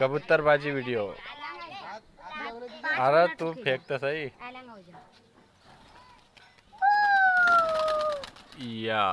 कबूतरबाजी video. अरे तू फेंक तो सही या।